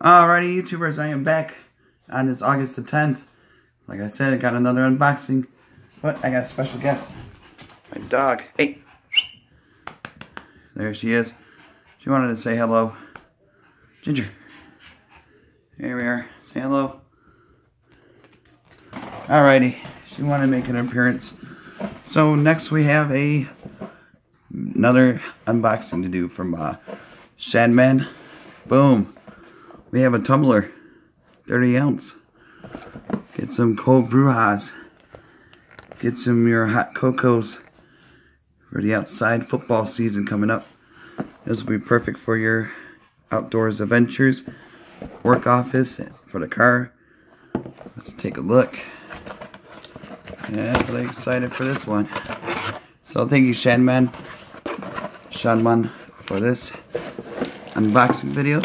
Alrighty, YouTubers, I am back on this August the 10th. Like I said, I got another unboxing, but I got a special guest. My dog. Hey. There she is. She wanted to say hello. Ginger. Here we are. Say hello. Alrighty. She wanted to make an appearance. So next we have a another unboxing to do from uh, Shadmon. Boom. We have a tumbler. 30 ounce. Get some cold brujas. Get some your hot cocos for the outside football season coming up. This will be perfect for your outdoors adventures, work office, for the car. Let's take a look. Yeah, really excited for this one. So thank you, Shanman, Shanman, for this unboxing video.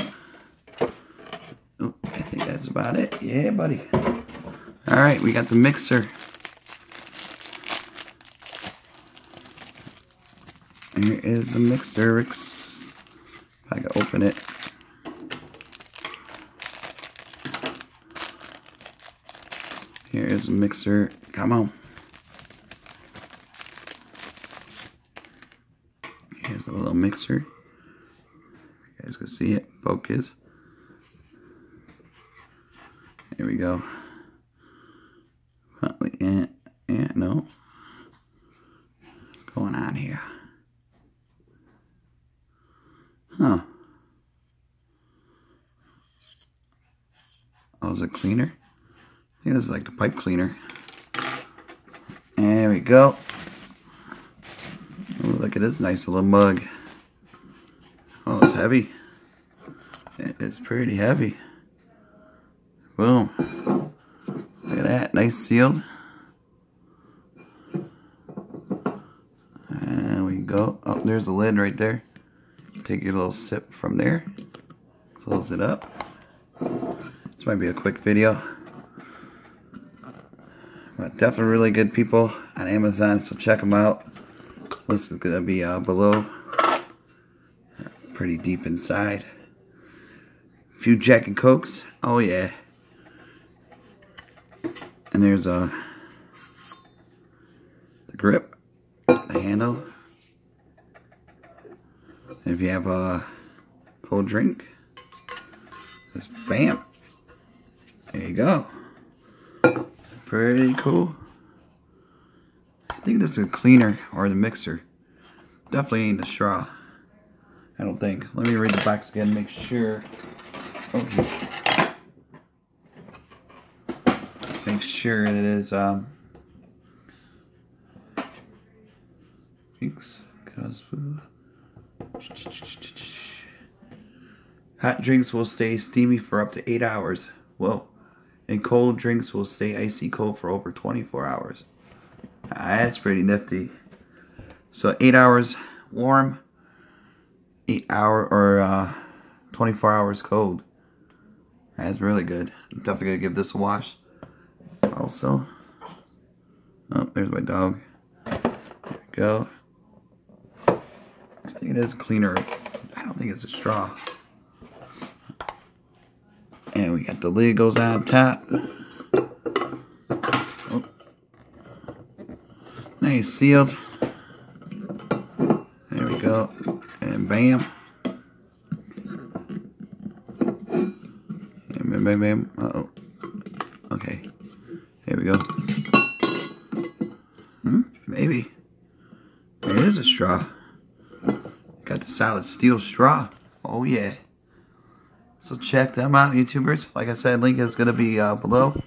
Oh, I think that's about it. Yeah, buddy. All right, we got the mixer. Here is the mixer. If I can open it. Here is a mixer. Come on. Here's a little mixer. You guys can see it. Focus. Here we go. Yeah, yeah, no. What's going on here? Huh. Oh, is it cleaner? I think this is like the pipe cleaner. There we go. Ooh, look at this nice little mug. Oh, it's heavy. It's pretty heavy. Boom. Look at that. Nice sealed. And we go. Oh, there's a lid right there. Take your little sip from there. Close it up. This might be a quick video. But definitely really good people on Amazon, so check them out. This is going to be uh, below. Pretty deep inside. A few Jack and Cokes. Oh yeah. And there's a the grip, the handle. If you have a cold drink, just bam. There you go. Pretty cool. I think this is a cleaner or the mixer. Definitely ain't the straw. I don't think. Let me read the box again, make sure. Oh, geez. Make sure that it is um drinks cause Hot drinks will stay steamy for up to 8 hours. Whoa and cold drinks will stay icy cold for over 24 hours. That's pretty nifty. So 8 hours warm, 8 hour or uh, 24 hours cold. That's really good. I'm definitely gonna give this a wash. Also, oh, there's my dog. There we go. I think it is cleaner. I don't think it's a straw. And we got the lid goes on top. Oh. Nice sealed. There we go. And bam. And bam, bam, bam. Uh oh. We go. Hmm? Maybe. There is a straw. Got the solid steel straw. Oh yeah. So check them out, YouTubers. Like I said, link is going to be uh, below.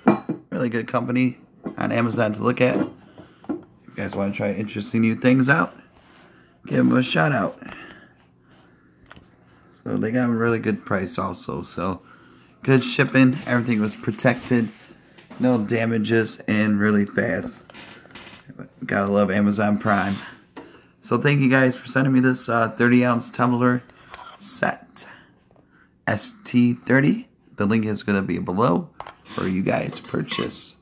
Really good company on Amazon to look at. If you guys want to try interesting new things out, give them a shout out. So they got a really good price also. So good shipping. Everything was protected. No damages and really fast. Gotta love Amazon Prime. So thank you guys for sending me this uh, 30 ounce tumbler set. ST30. The link is going to be below for you guys purchase.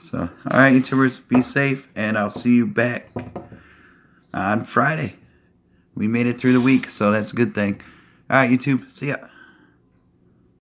So, alright YouTubers, be safe, and I'll see you back on Friday. We made it through the week, so that's a good thing. Alright YouTube, see ya.